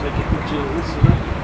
take it to Jules.